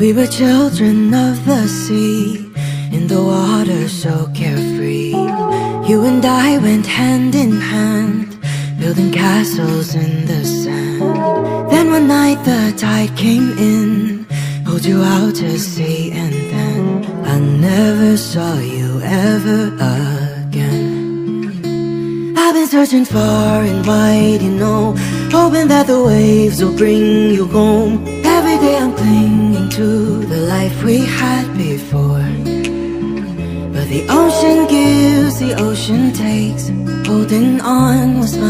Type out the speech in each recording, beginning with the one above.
We were children of the sea, in the water so carefree. You and I went hand in hand, building castles in the sand. Then one night the tide came in, pulled you out to sea, and then I never saw you ever again. I've been searching far and wide, you know, hoping that the waves will bring you home. Every day I'm clinging to the life we had before. But the ocean gives, the ocean takes. Holding on was my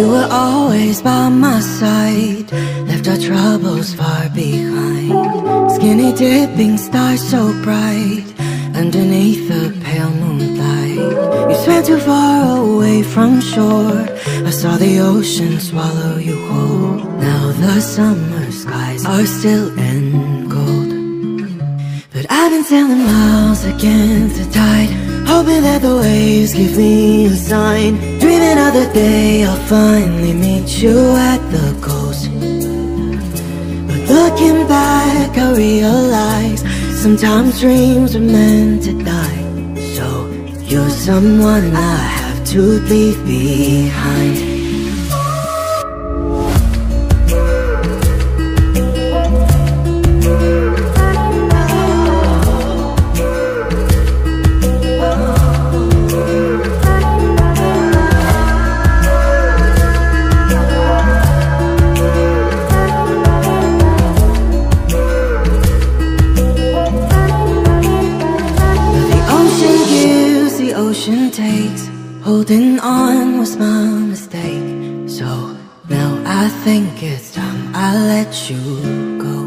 You were always by my side, left our troubles far behind. Skinny dipping stars so bright, underneath the pale moonlight. You swam too far away from shore. I saw the ocean swallow you whole. Now the summer skies are still in gold. But I've been sailing miles against the tide Hoping that the waves give me a sign The day I'll finally meet you at the coast. But looking back I realize Sometimes dreams are meant to die. So you're someone I have to leave behind the takes. Holding on was my mistake. So now I think it's time I let you go.